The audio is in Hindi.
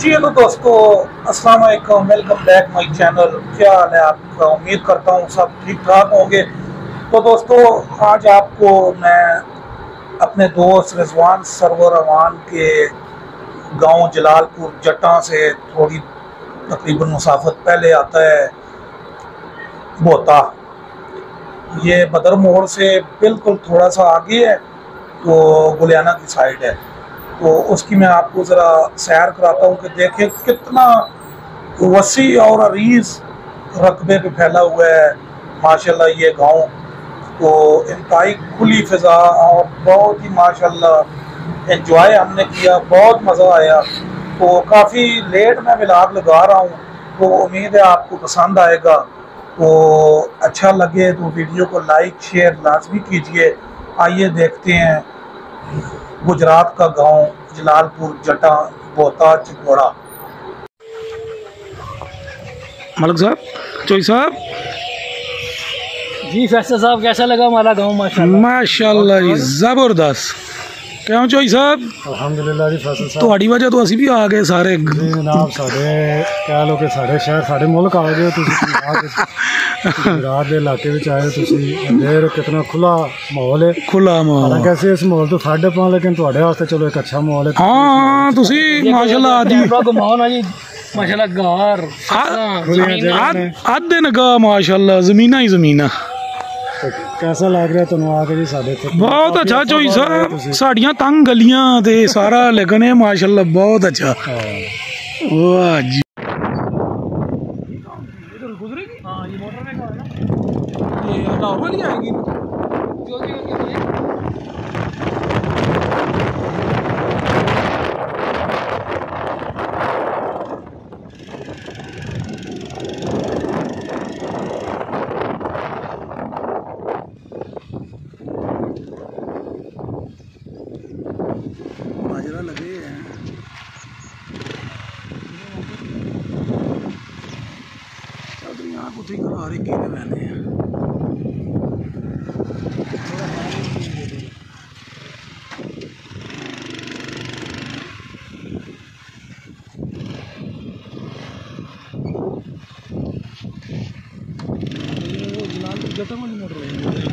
जी तो दोस्तों अस्सलाम वालेकुम वेलकम बैक माय चैनल क्या हाल है आपका? उम्मीद करता हूँ सब ठीक ठाक होंगे। तो दोस्तों, आज आपको मैं अपने दोस्त रिजवान सरवर रवान के गाँव जलालपुर, जट्टा से थोड़ी तकरीबन मुसाफत पहले आता है, बोता। ये बदर मोड़ से बिल्कुल थोड़ा सा आगे है तो गुलियाना की साइड है। तो उसकी मैं आपको ज़रा सैर कराता हूँ कि देखें कितना वसी और अरीज रकबे पे फैला हुआ है, माशाल्लाह ये गाँव। तो इंतहाई खुली फिज़ा और बहुत ही माशाल्लाह एंजॉय हमने किया, बहुत मज़ा आया। तो काफ़ी लेट मैं विलाग लगा रहा हूँ तो उम्मीद है आपको पसंद आएगा। तो अच्छा लगे तो वीडियो को लाइक शेयर लाजमी कीजिए। आइए देखते हैं गुजरात का गाँव जलालपुर जटा बोता चिकोड़ा। मलक साहब चोई साहब। जी फैसला साहब कैसा लगा हमारा गाँव? माशाल्लाह। माशाल्लाह जी ज़बरदस्त। ਕਿਉਂ ਚੋਈ ਸਾਹਿਬ ਅਲਹਮਦੁਲਿਲਾ ਜੀ ਫਸਲ ਸਾਹਿਬ ਤੁਹਾਡੀ ਵਜ੍ਹਾ ਤੋਂ ਅਸੀਂ ਵੀ ਆ ਗਏ ਸਾਰੇ ਜਨਾਬ ਸਾਡੇ ਕਹਿ ਲੋ ਕਿ ਸਾਡੇ ਸ਼ਹਿਰ ਸਾਡੇ ਮੁਲਕ ਆ ਗਏ ਤੁਸੀਂ ਪੰਜਾਬ ਦੇ ਤੁਸੀਂ ਗੁਜਰਾਤ ਦੇ ਇਲਾਕੇ ਵਿੱਚ ਆਏ ਤੁਸੀਂ ਦੇਰ ਕਿਤਨਾ ਖੁੱਲਾ ਮਾਹੌਲ ਹੈ ਖੁੱਲਾ ਮਾਹੌਲ ਹਾਂ ਕਿਸੇ ਇਸ ਮਾਹੌਲ ਤੋਂ ਸਾਡੇ ਪਾਉਂ ਲੇਕਿਨ ਤੁਹਾਡੇ ਵਾਸਤੇ ਚਲੋ ਇੱਕ ਅੱਛਾ ਮਾਹੌਲ ਹੈ ਹਾਂ ਤੁਸੀਂ ਮਾਸ਼ਾਅੱਲਾ ਜੀ ਆਦੀ ਆ ਜੀ ਮਾਸ਼ਾਅੱਲਾ ਗਾਰ ਹਾਂ ਜਗ੍ਹਾ ਆਦੇ ਨਗਾ ਮਾਸ਼ਾਅੱਲਾ ਜ਼ਮੀਨਾ ਹੀ ਜ਼ਮੀਨਾ ਤੇ ਕੈਸਾ ਲੱਗ ਰਿਹਾ ਤੁਹਾਨੂੰ ਆ ਕੇ ਜੀ ਸਾਡੇ ਇੱਥੇ ਬਹੁਤ ਅੱਛਾ ਚੋਈ ਸਾਹਿਬ ਸਾਡੀਆਂ ਤੰਗ ਗਲੀਆਂ ਤੇ ਸਾਰਾ ਲੱਗਣ ਹੈ ਮਾਸ਼ਾਅੱਲਾ ਬਹੁਤ ਅੱਛਾ ਹਾਂ। ਵਾਹ ਜੀ ये लाहौर वाली आएगी यहाँ कुछ ही करा रहे की मैंने जलालपुर जटा वाली मोटर है।